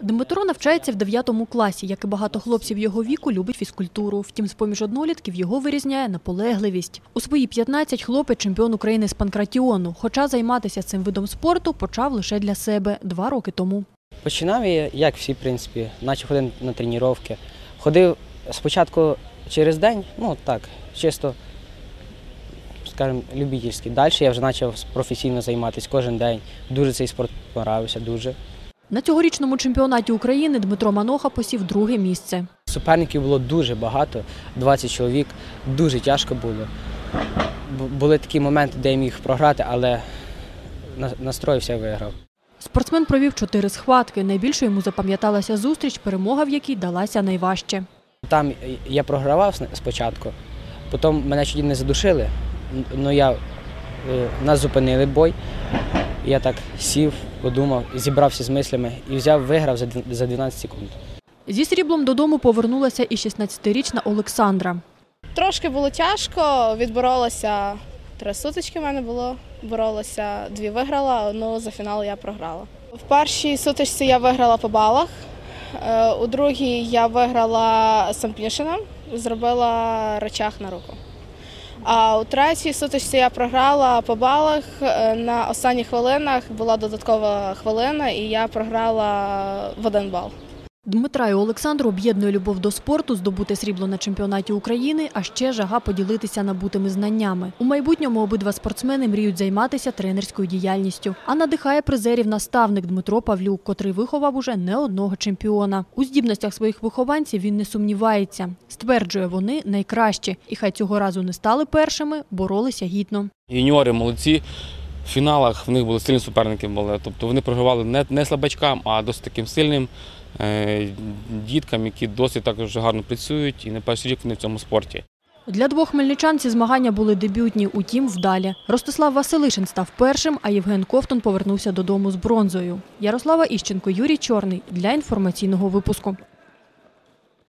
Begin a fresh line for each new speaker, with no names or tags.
Дмитро навчається в 9 класі. Як і багато хлопців його віку, любить фізкультуру. Втім, з-поміж однолітків його вирізняє наполегливість. У свої 15 хлопець чемпіон України з панкратіону. Хоча займатися цим видом спорту почав лише для себе два роки тому.
Починав я, як всі, в принципі, почав ходити на тренування. Ходив спочатку через день, ну так, чисто, скажімо, любительськи. Далі я вже почав професійно займатися кожен день. Дуже цей спорт подобався, дуже.
На цьогорічному чемпіонаті України Дмитро Маноха посів друге місце.
Суперників було дуже багато, 20 чоловік, дуже тяжко було. Були такі моменти, де я міг програти, але настроївся і виграв.
Спортсмен провів чотири схватки. Найбільше йому запам'яталася зустріч, перемога в якій далася найважче.
Там я програвав спочатку, потім мене чуть не задушили, але я, е, нас зупинили бой. Я так сів, подумав, зібрався з мислями і взяв, виграв за дві- за 12 секунд.
Зі сріблом додому повернулася і 16-річна Олександра.
Трошки було тяжко, відборолася три сутички в мене було. Боролася, дві виграла, одну за фінал я програла. В першій сутичці я виграла по балах, е, у другій я виграла сампішином, зробила речах на руку. А у третій сутичці я програла по балах. Е, На останніх хвилинах була додаткова хвилина, і я програла в один бал.
Дмитра і Олександру об'єднує любов до спорту, здобути срібло на чемпіонаті України, а ще жага поділитися набутими знаннями. У майбутньому обидва спортсмени мріють займатися тренерською діяльністю. А надихає призерів наставник Дмитро Павлюк, котрий виховав уже не одного чемпіона. У здібностях своїх вихованців він не сумнівається. Стверджує, вони найкращі, і хай цього разу не стали першими, боролися гідно.
Юніори молодці. В фіналах в них були сильні суперники. Були. Тобто вони програвали не, не слабачкам, а досить таким сильним е, діткам, які досить також гарно працюють і не перший рік вони в цьому спорті.
Для двох хмельничан ці змагання були дебютні, утім вдалі. Ростислав Василишин став першим, а Євген Ковтун повернувся додому з бронзою. Ярослава Іщенко, Юрій Чорний для інформаційного випуску.